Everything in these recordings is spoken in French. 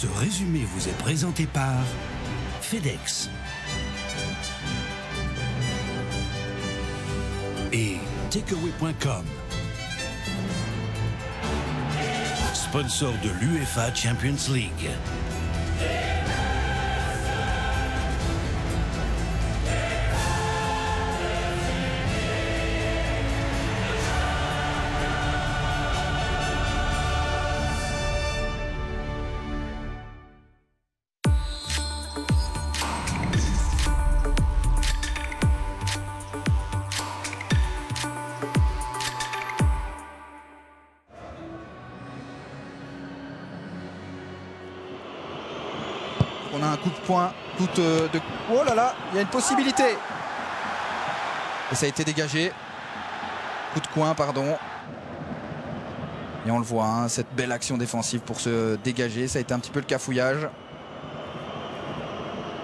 Ce résumé vous est présenté par FedEx et takeaway.com. Sponsor de l'UEFA Champions League. On a un coup de poing, coup de, Oh là là, il y a une possibilité. Et ça a été dégagé. Coup de coin, pardon. Et on le voit, hein, cette belle action défensive pour se dégager. Ça a été un petit peu le cafouillage.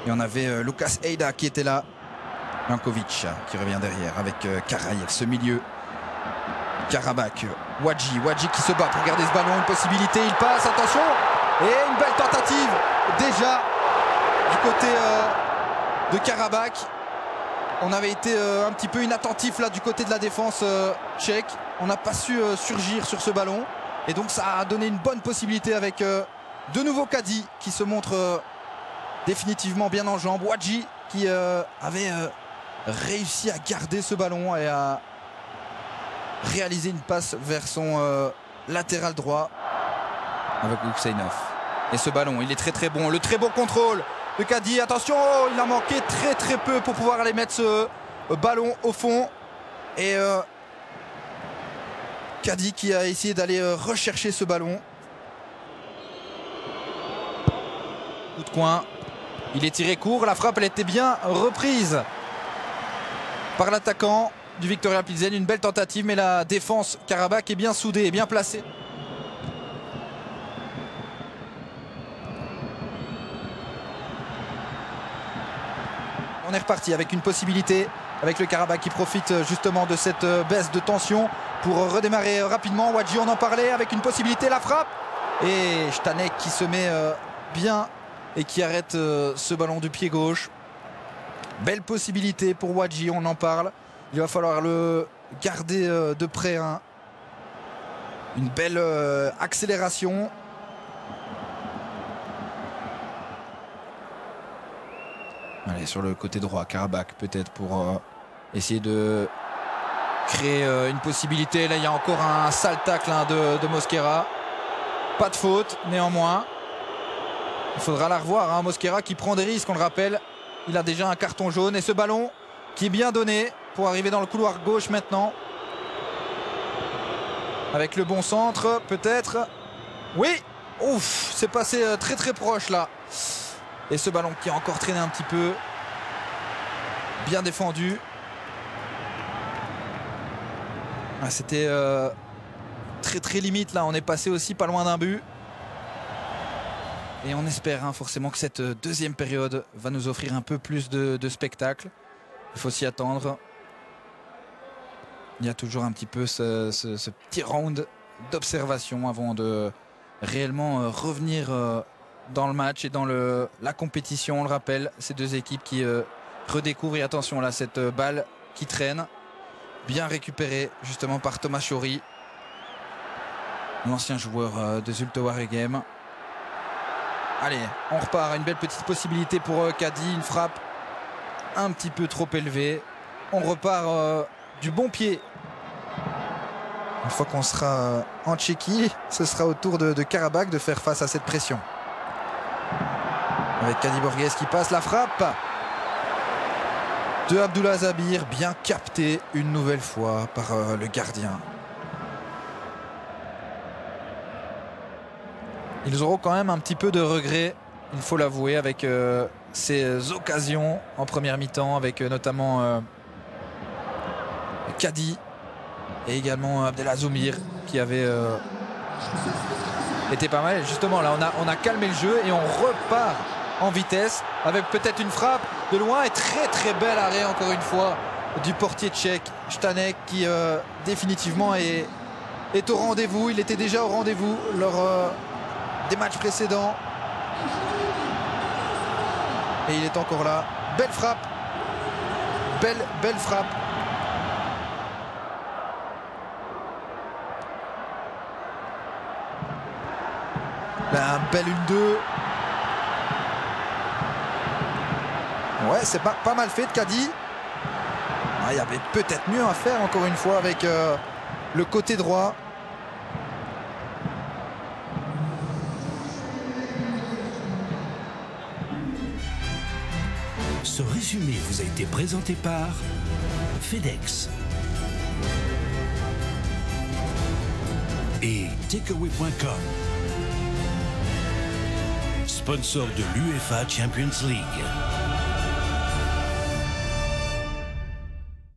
Et on avait euh, Lucas Eida qui était là. Jankovic qui revient derrière avec euh, Karayev, ce milieu. Karabakh, Wadji, Wadji qui se bat pour garder ce ballon, une possibilité, il passe, attention Et une belle tentative déjà du côté euh, de Karabakh. On avait été euh, un petit peu inattentif là du côté de la défense euh, tchèque. On n'a pas su surgir sur ce ballon. Et donc ça a donné une bonne possibilité avec de nouveau Kadi qui se montre définitivement bien en jambes. Wadji qui avait réussi à garder ce ballon et à réaliser une passe vers son latéral droit avec Ukseinov. Et ce ballon, il est très très bon. Le très beau contrôle de Kadi. Attention, oh, il a manqué très très peu pour pouvoir aller mettre ce euh, ballon au fond. Et euh, qui a essayé d'aller euh, rechercher ce ballon. Coup de coin. Il est tiré court. La frappe, elle était bien reprise par l'attaquant du Victoria Pilsen. Une belle tentative, mais la défense Karabakh est bien soudée et bien placée. On est reparti avec une possibilité, avec le Karabakh qui profite euh, justement de cette euh, baisse de tension pour euh, redémarrer rapidement. Wadji, on en parlait, avec une possibilité, la frappe. Et Stanek qui se met bien et qui arrête ce ballon du pied gauche. Belle possibilité pour Wadji, on en parle. Il va falloir le garder de près. hein. Une belle accélération. Allez, sur le côté droit, Karabakh peut-être pour euh, essayer de créer euh, une possibilité. Là, il y a encore un sale tacle hein, de, de Mosquera. Pas de faute, néanmoins. Il faudra la revoir. hein. Mosquera qui prend des risques, on le rappelle. Il a déjà un carton jaune. Et ce ballon qui est bien donné pour arriver dans le couloir gauche maintenant. Avec le bon centre, peut-être. Oui Ouf C'est passé euh, très très proche là. Et ce ballon qui a encore traîné un petit peu. Bien défendu. Ah, C'était euh, très très limite là. On est passé aussi pas loin d'un but. Et on espère hein, forcément que cette euh, deuxième période va nous offrir un peu plus de, spectacle. Il faut s'y attendre. Il y a toujours un petit peu ce, petit round d'observation avant de réellement euh, revenir dans le match et dans le, la compétition. On le rappelle, ces deux équipes qui euh, redécouvrent. Et attention là, cette euh, balle qui traîne. Bien récupérée justement par Thomas Chori, l'ancien joueur euh, de Zulte Waregem. Allez, on repart. Une belle petite possibilité pour euh, Kadi. Une frappe un petit peu trop élevée. On repart du bon pied. Une fois qu'on sera en Tchéquie, ce sera au tour de Karabakh de faire face à cette pression. Avec Kadi Borges qui passe la frappe de Abdullah Zabir, bien capté une nouvelle fois par euh, le gardien. Ils auront quand même un petit peu de regret, il faut l'avouer, avec euh, ces occasions en première mi-temps, avec euh, notamment Kadi et également Abdelazoumir qui avait été pas mal. Justement, là, on a, on a calmé le jeu et on repart en vitesse avec peut-être une frappe de loin et très très bel arrêt encore une fois du portier tchèque Stanek qui euh, définitivement est, est au rendez-vous. Il était déjà au rendez-vous lors euh, des matchs précédents. Et il est encore là. Belle frappe. Belle, belle frappe. Là, un bel 1-2. Ouais, c'est pas, mal fait de Caddy. Ah, il y avait peut-être mieux à faire encore une fois avec euh, le côté droit. Ce résumé vous a été présenté par FedEx et takeaway.com, sponsor de l'UEFA Champions League.